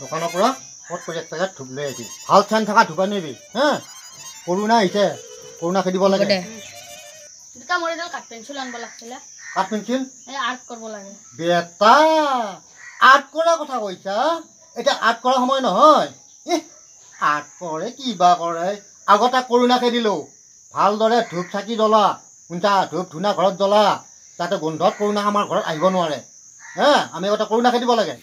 দোকানৰ পৰা কৰি এক পেকেট ধূপ লৈ আহিবি ভাল ফেন থকা ধূপ আনিবি হা? কৰোণা আহিছে। কৰোণা খেদিব লাগে। দে। দুটা মোৰ এডাল কাঠ পেঞ্চিল আনিব লাগিছিলে। কাঠ পেঞ্চিল? এই আৰ্ট কৰিব লাগে। বেটা! আৰ্ট কৰা কথা কৈছা? এতিয়া আৰ্ট কৰা সময় নহয়। ইহ, আৰ্ট কৰে কিবা কৰে। আগতে কৰোণা খেদিলোঁ। ভালদৰে ধূপ চাকি জ্বলা। শুনছা ধূপ ধূনা ঘৰত জ্বলা যাতে গোন্ধত কৰোণা আমাৰ ঘৰত আহিব নোৱাৰে। হে আমি আগতে কৰোণা খেদিব লাগে।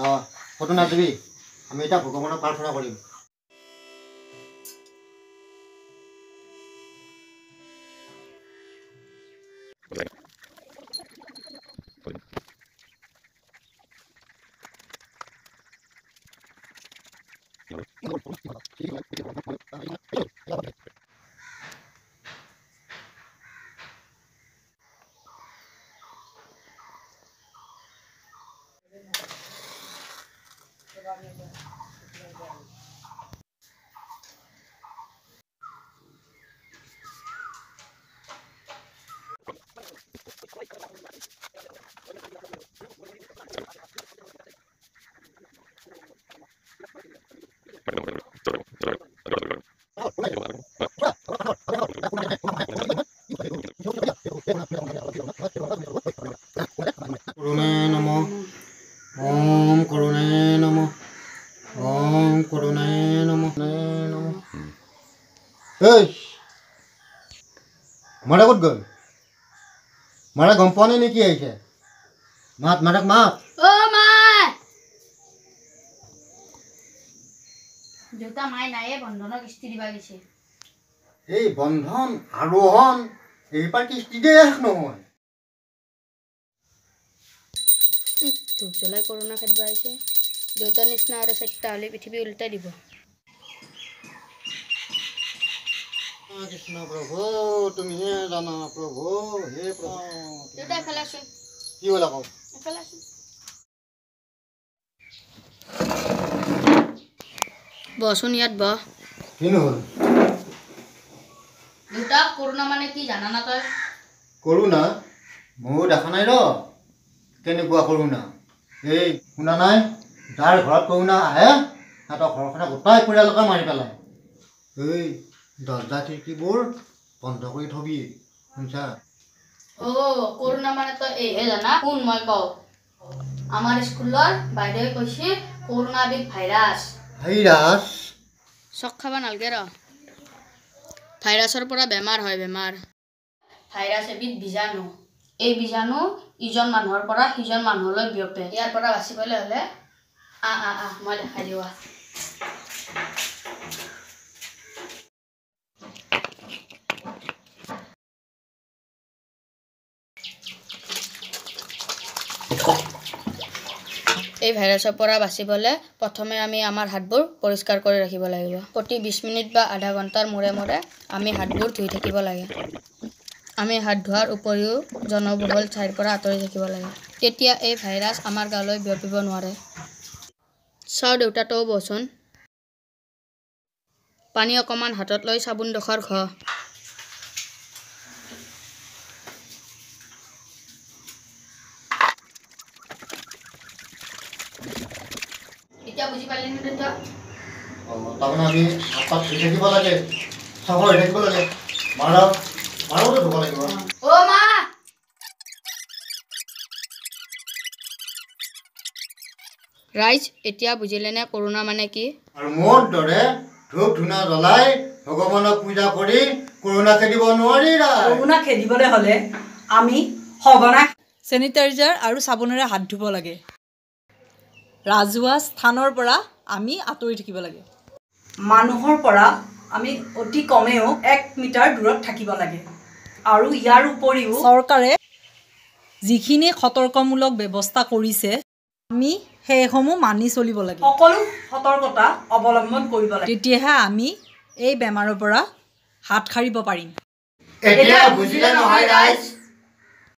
অঁ ফটো নাদিবি আমি এতিয়া ভগৱানক প্ৰাৰ্থনা কৰিম। Gracias. কৰোণায় নম। এই! মাৰা ক'ত গ'ল? মাৰা গম পোৱা নাই নেকি আহিছে? মাত মাৰাক মাত। দেউতা মাই নায়ে বন্ধনৰ কিস্তি দিবা গৈছে। এই বন্ধন আৰোহণ এইবাৰ কিস্তি দিয়ে নহয়। ধূপ জ্বলাই কৰোণা খেদিব আহিছে। দেউতাৰ নিচিনা আৰু চাৰিটা হ'লে পৃথিৱী ওলোটাই দিব। কৃষ্ণ প্ৰভু তুমিহে জানা প্ৰভু হে প্ৰভু। কি হ'ল আকৌ? বহচোন ইয়াত বহ কৰোণা মানে কি জানা না তই? কৰোণা? ময়ো দেখা নাই ৰ। কেনেকুৱা কৰোণা এই শুনা নাই? যাৰ ঘৰত কৰোণা আহে সিহঁতৰ ঘৰখনে গোটাই পৰিয়ালকে মাৰি পেলায়। এই দৰ্জা খিৰিকীবোৰ বন্ধ কৰি থবি শুনছা? অ' কৰোণা মানে তই এইহে জানা শুন মই কওঁ? আমাৰ স্কুলৰ বাইদেৱে কৈছে কৰোণা এবিধ ভাইৰাছ। ভাইৰাছ? চক খাব নালাগে ৰ। ভাইৰাছৰ পৰা বেমাৰ হয় বেমাৰ। ভাইৰাছ এবিধ বীজাণু। এই বীজাণু ইজন মানুহৰ পৰা সিজন মানুহলৈ বিয়পে। ইয়াৰ পৰা বাচিবলৈ হ'লে আহ আহ আহ মই দেখাই দিওঁ আহ। এই ভাইৰাছৰ পৰা বাচিবলৈ প্ৰথমে আমি আমাৰ হাতবোৰ পৰিষ্কাৰ কৰি ৰাখিব লাগিব। প্ৰতি বিছ মিনিট বা আধা ঘণ্টাৰ মূৰে মূৰে আমি হাতবোৰ ধুই থাকিব লাগে। আমি হাত ধোৱাৰ উপৰিও জনবহুল ঠাইৰ পৰা আঁতৰি থাকিব লাগে। তেতিয়া এই ভাইৰাছ আমাৰ গালৈ বিয়পিব নোৱাৰে। চাওঁ দেউতা তও বহচোন পানী অকণমান হাতত লৈ চাবোনডোখৰ ঘহ। এতিয়া বুজি পালি নে দেউতা? তাৰমানে আমি হাত পাত ধুই থাকিব লাগে চাফা হৈ থাকিব লাগে। মাৰা মাৰোতো ধুব লাগিব অ' মা ৰাইজ এতিয়া বুজিলেনে কৰোণা মানে কি? আৰু মোৰ দৰে ধূপ ধূনা জ্বলাই ভগৱানক পূজা কৰি কৰোণা খেদিব নোৱাৰি। কৰোণা খেদিবলৈ হ'লে আমি সঘনাই চেনিটাইজাৰ আৰু চাবোনেৰে হাত ধুব লাগে। ৰাজহুৱা স্থানৰ পৰা আমি আঁতৰি থাকিব লাগে। মানুহৰ পৰা আমি অতি কমেও এক মিটাৰ দূৰত থাকিব লাগে। আৰু ইয়াৰ উপৰিও চৰকাৰে যিখিনি সতৰ্কমূলক ব্যৱস্থা কৰিছে আমি সেইসমূহ মানি চলিব লাগে। সকলো সতৰ্কতা অৱলম্বন কৰিব লাগে। তেতিয়াহে আমি এই বেমাৰৰ পৰা হাত সাৰিব পাৰিম। এতিয়া বুজিলে নহয় ৰাইজ